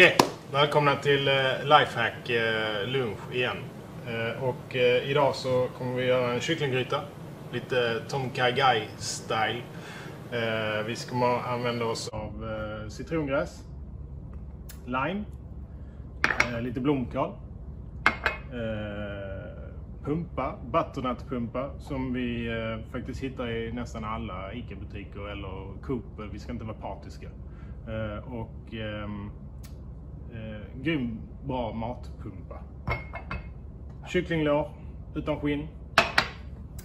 Okej, välkomna till eh, Lifehack eh, lunch igen. Eh, och idag så kommer vi göra en kycklinggryta. Lite Tom Kha Gai style. Vi kommer använda oss av citrongräs, lime, lite blomkål, pumpa, Butternutpumpa. som vi faktiskt hittar i nästan alla ICA-butiker eller Coop. Vi ska inte vara partiska. Och ehm, eh, grym bra matpumpa. Kycklinglår utan skinn.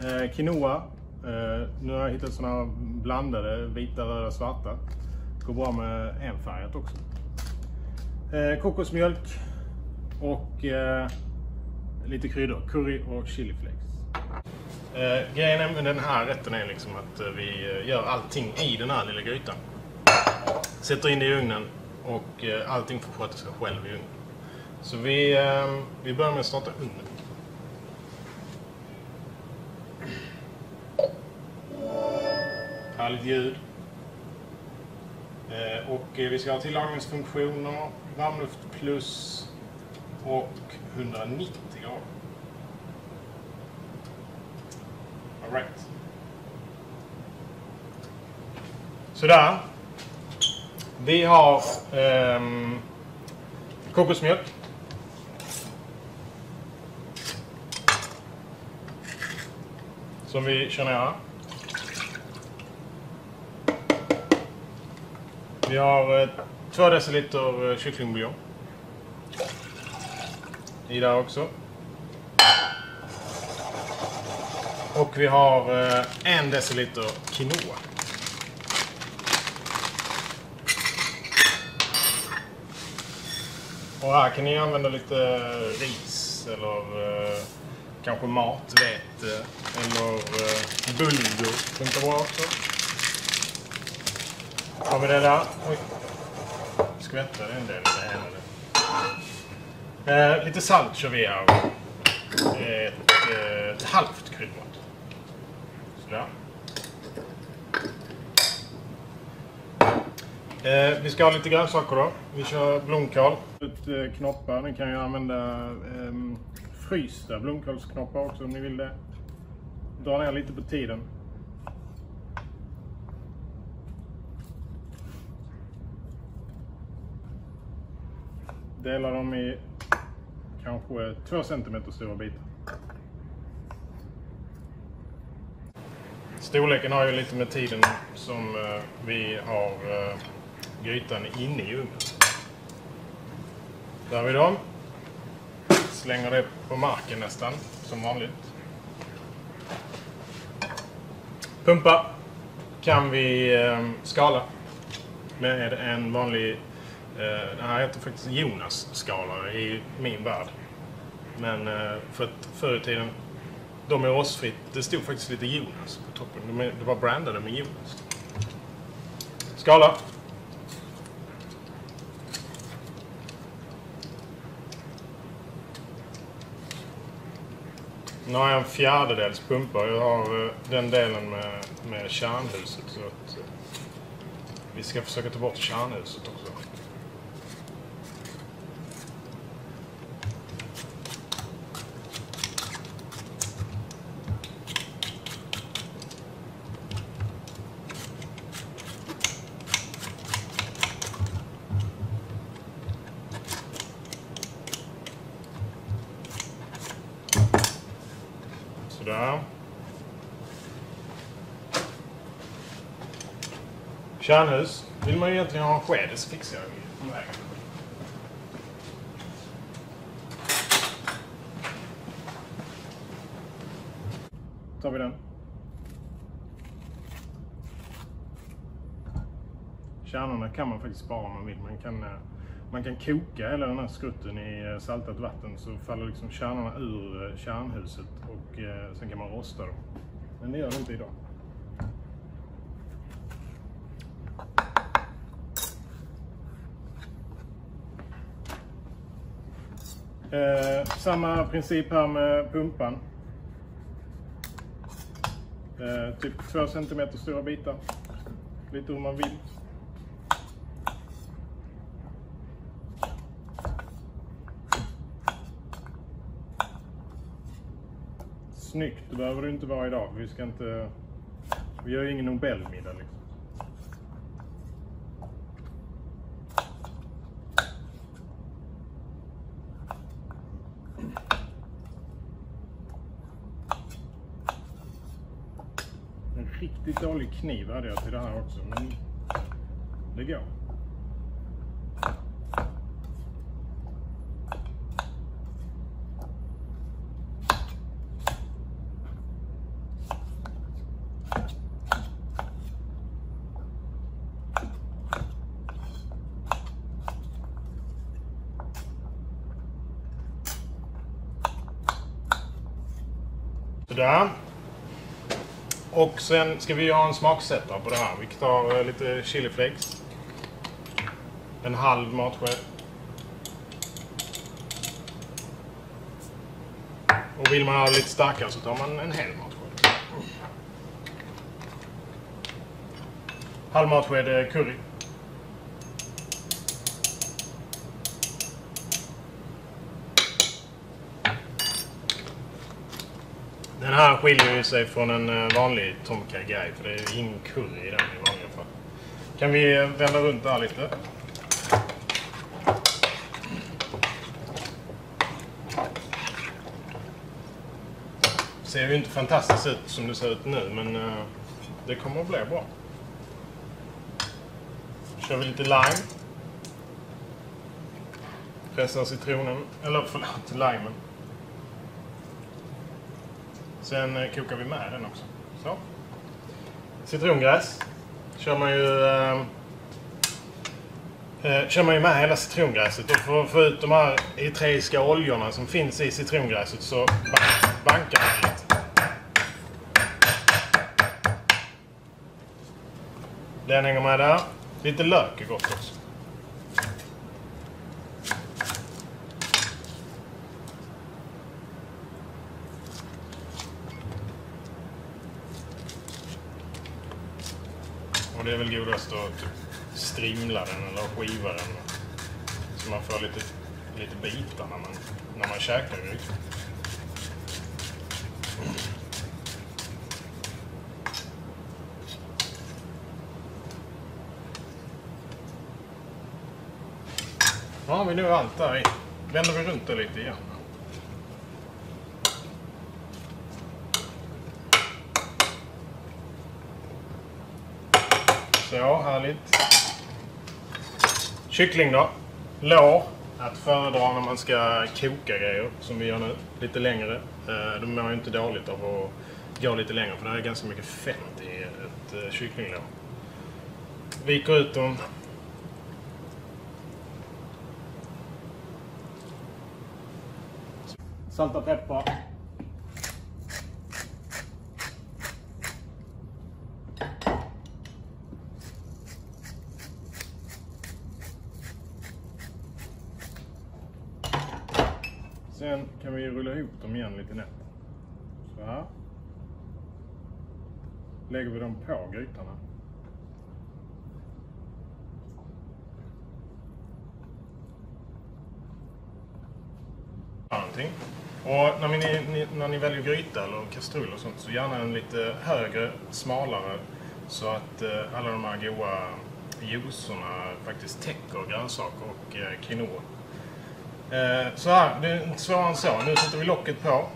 Eh, quinoa. Eh, nu har jag hittat sådana här blandade vita, röda, svarta. Går bra med enfärgat också. Eh, kokosmjölk och eh, lite kryddor. Curry och chiliflakes. Eh, grejen med den här rätten är liksom att eh, vi eh, gör allting i den här lilla grytan. Sätter in det i ugnen och eh, allting får sköta sig själv i ugnen. Så vi, eh, vi börjar med att starta ugnen. Härligt ljud. Eh, och eh, vi ska ha tillagningsfunktioner, varmluft plus och 190 grader. Alright. Sådär. Vi har ehm, kokosmjölk. Som vi kör ner här. Vi har eh, 2 deciliter eh, kycklingbuljong. I där också. Och vi har eh, en deciliter quinoa. Och här kan ni använda lite eh, ris eller eh, kanske matvete eller eh, bulgur. Funkar bra också. Har vi det där? Oj. Skvättade en del i det hela. Eh, lite salt kör vi här. Ett, eh, ett halvt kryddmått. Sådär. Eh, vi ska ha lite grönsaker då. Vi kör blomkål. Ut, eh, knoppar. Ni kan ju använda eh, frysta blomkålsknoppar också om ni vill det. Dra ner lite på tiden. Dela dem i kanske 2 cm stora bitar. Storleken har ju lite med tiden som eh, vi har eh, grytan inne i ugnen. Där har vi dem. Slänger det på marken nästan, som vanligt. Pumpa kan vi eh, skala med en vanlig, eh, den här heter faktiskt Jonas skalare i min värld. Men eh, för att förr i tiden, de är rostfritt, det stod faktiskt lite Jonas på toppen. De är, det var brandade med Jonas. Skala. Nu har jag en fjärdedels pumpa. Jag har eh, den delen med, med kärnhuset. Så att, eh, vi ska försöka ta bort kärnhuset också. Sådär. Kärnhus. Vill man ju egentligen ha en sked så fixar jag det tar vi den. Kärnorna kan man faktiskt spara om man vill. Man kan, eh, man kan koka hela den här skrutten i eh, saltat vatten så faller liksom kärnorna ur eh, kärnhuset och sen kan man rosta dem. Men det gör det inte idag. Eh, samma princip här med pumpan. Eh, typ 2 cm stora bitar. Lite hur man vill. Snyggt, det behöver det inte vara idag. Vi ska inte... Vi gör ju ingen Nobelmiddag liksom. Kniv hade jag till det här också, men det går. Sådär. Och sen ska vi ha en smaksättare på det här. Vi tar eh, lite chiliflakes. En halv matsked. Och vill man ha lite starkare så tar man en hel matsked. Halv matsked eh, curry. Den här skiljer ju sig från en eh, vanlig Tom Kha Gai för det är ingen curry i den i vanliga fall. Kan vi eh, vända runt där lite? Ser ju inte fantastiskt ut som det ser ut nu men eh, det kommer att bli bra. Kör vi lite lime. Pressar citronen, eller förlåt, limen. Sen eh, kokar vi med den också. Så. Citrongräs. Kör man ju... Ehm, eh, kör man ju med hela citrongräset. Och för att få ut de här eteriska oljorna som finns i citrongräset så bankar man lite. Den hänger med där. Lite lök är gott också. Det är väl godast att typ strimla den eller skiva den. Så man får lite, lite bitar när man, när man käkar den. Liksom. Nu har vi nu allt där i. Vänder vi runt det lite igen. Så, härligt. Kyckling då. Lår. Att föredra när man ska koka grejer, som vi gör nu. Lite längre. Eh, de mår ju inte dåligt av att gå lite längre, för det är ganska mycket fett i ett eh, kycklinglår. Viker ut dem. Salta peppar. Sen kan vi rulla ihop dem igen lite nätt. Så här. Lägger vi dem på grytan här. Någonting. Och när ni, ni, när ni väljer gryta eller kastrull och sånt så gärna en lite högre, smalare så att eh, alla de här goda juicerna faktiskt täcker grönsaker och eh, quinoa. Eh, så här, det är inte svårare än så. Nu sätter vi locket på.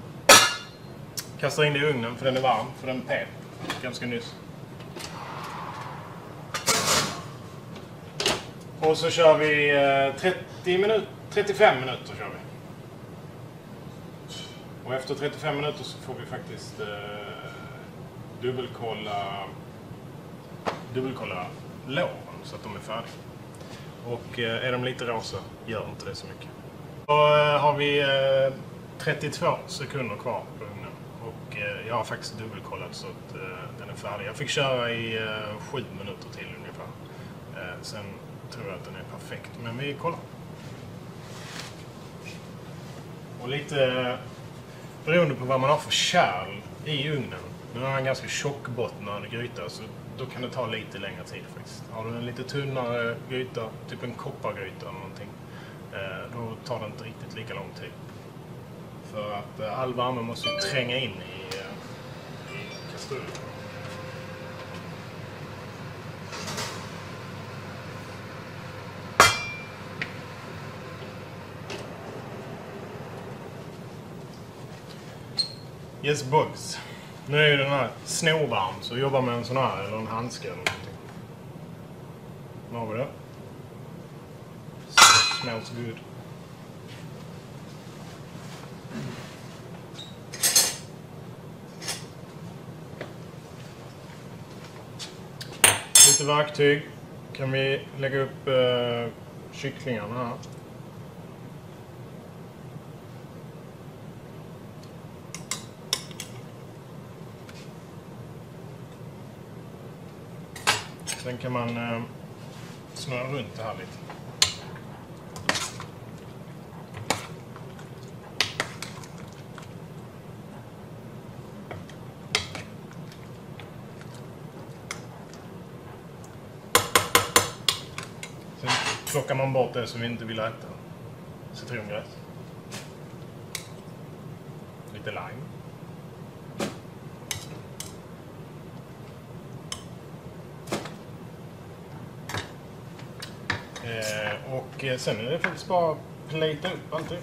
Kastar in det i ugnen för den är varm, för den pep ganska nyss. Och så kör vi eh, 30 minut, 35 minuter kör vi. Och efter 35 minuter så får vi faktiskt eh, dubbelkolla, dubbelkolla låren så att de är färdiga. Och eh, är de lite rosa, gör inte det så mycket. Då eh, har vi eh, 32 sekunder kvar på ugnen. Och eh, jag har faktiskt dubbelkollat så att den är färdig. Jag fick köra i eh, sju minuter till ungefär. Sen tror jag att den är perfekt. Men vi kollar. Och lite beroende på vad man har för kärl i ugnen. Nu har jag en ganska tjockbottnad gryta så då kan det ta lite längre tid faktiskt. Har du en lite tunnare gryta, typ en koppargryta eller någonting, Eh, då tar det inte riktigt lika lång tid. För att eh, all värme måste tränga in i, eh, i kastrullen. Yes bugs. Nu är ju den här snorvarm så jobba med en sån här eller en handske eller någonting. Nu har vi det. Smells good. Lite verktyg. Kan vi lägga upp eh, kycklingarna här. Sen kan man eh, snurra runt det här lite. Sen plockar man bort det som vi inte vill äta. Citrongräs. Lite lime. Eh, och eh, sen är det faktiskt bara att plita upp alltid.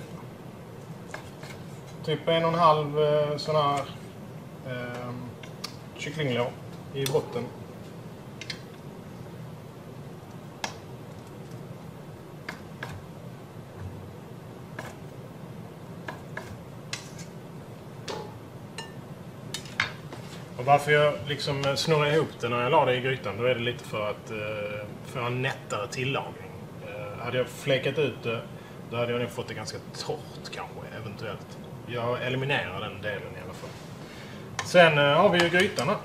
Typ en och en halv eh, sån här eh, kycklinglår i botten. Och varför jag liksom eh, snurrar ihop det när jag la det i grytan, då är det lite för att eh, få en nättare tillagning. Eh, hade jag fläkat ut det, då hade jag nog fått det ganska torrt kanske, eventuellt. Jag eliminerar den delen i alla fall. Sen eh, har vi ju grytan här.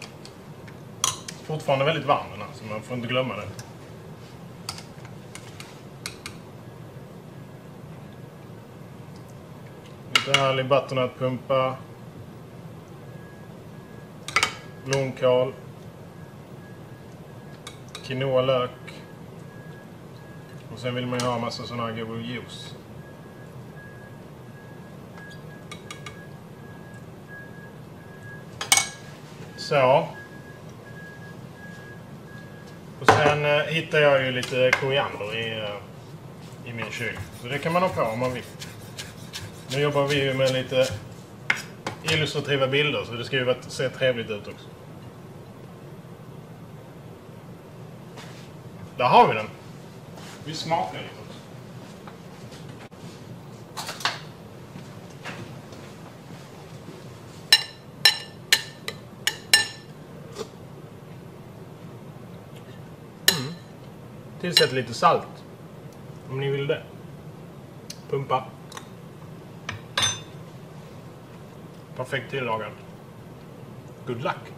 Fortfarande väldigt varm den här, så man får inte glömma det. Lite härlig butternutpumpa. Blomkål. Quinoa lök. Och sen vill man ju ha massa sån här god juice. Så. Och sen eh, hittar jag ju lite koriander i, eh, i min kyl. Så det kan man ha på om man vill. Nu jobbar vi ju med lite illustrativa bilder så det ska ju se trevligt ut också. Där har vi den. Vi smakar lite också. Mm. Tillsätt lite salt. Om ni vill det. Pumpa. Perfekt tillagad. Good luck!